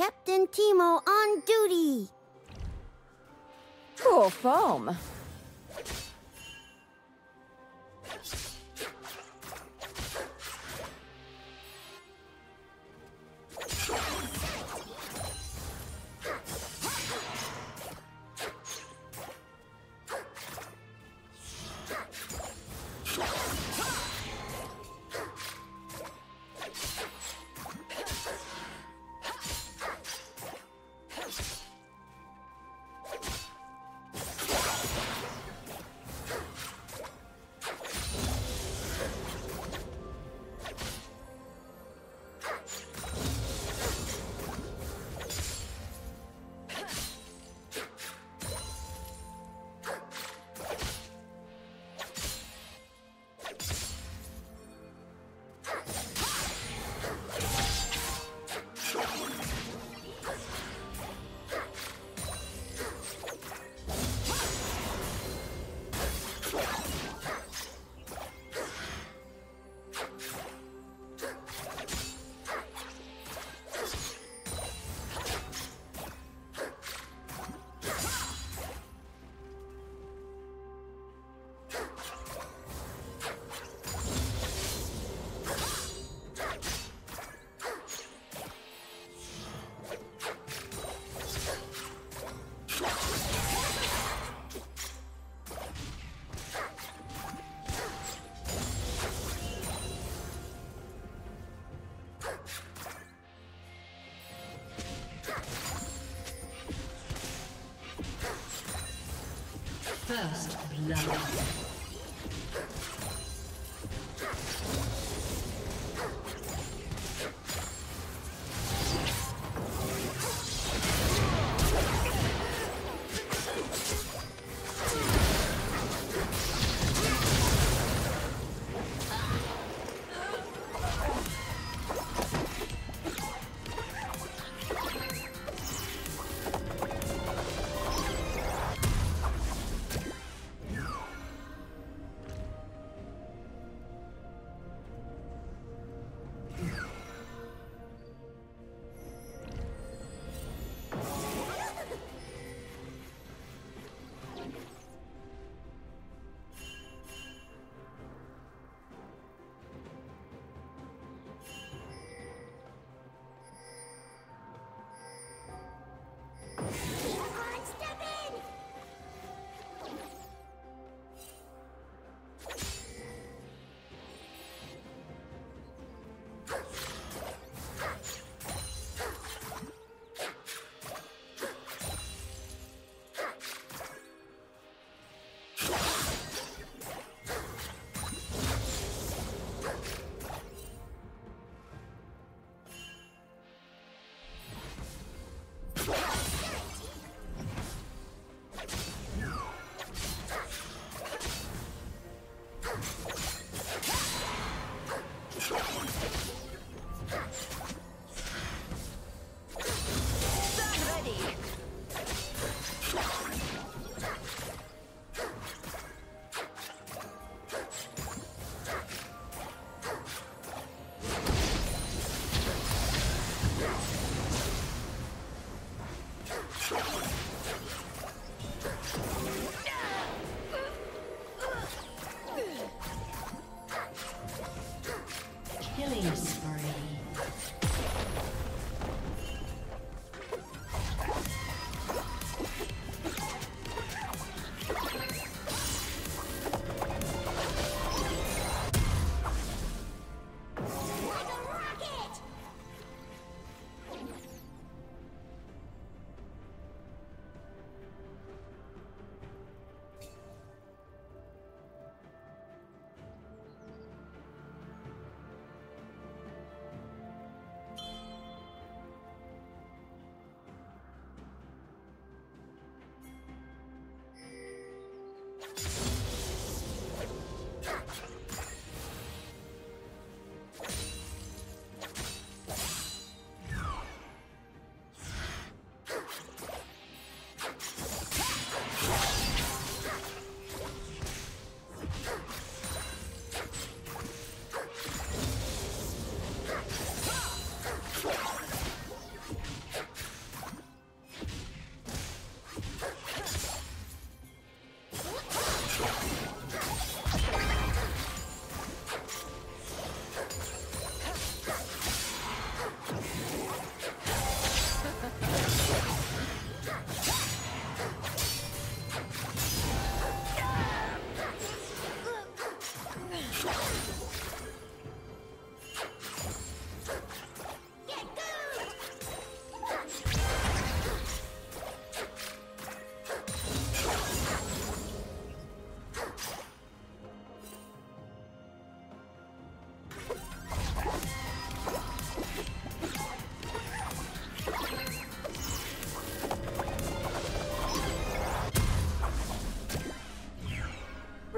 Captain Teemo on duty. Cool foam. First blood. slain.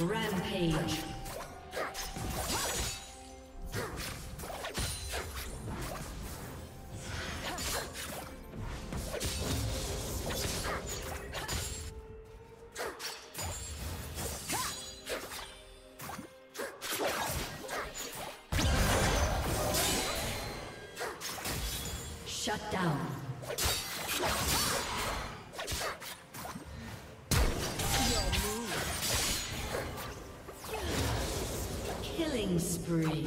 Rampage. Spree.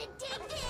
Dig this!